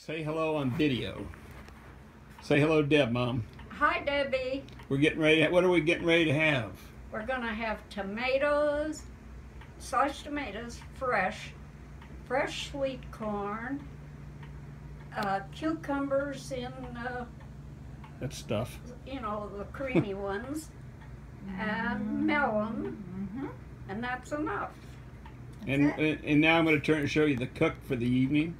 Say hello on video. Say hello, Deb, Mom. Hi, Debbie. We're getting ready. What are we getting ready to have? We're gonna have tomatoes, sliced tomatoes, fresh, fresh sweet corn, uh, cucumbers in, uh, That stuff. you know, the creamy ones, and melon, Mm-hmm. and that's enough. And, and and now I'm going to turn and show you the cook for the evening.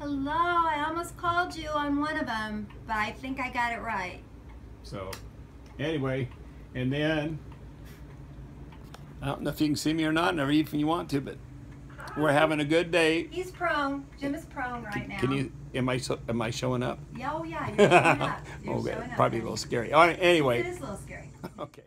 Hello, I almost called you on one of them, but I think I got it right. So, anyway, and then I don't know if you can see me or not, or even if you want to, but we're having a good day. He's prone. Jim is prone right now. Can you? Am I so, am I showing up? Yeah, Oh yeah, you're showing up. You're oh, okay, showing up, probably a little scary. All right, anyway, It is a little scary. okay.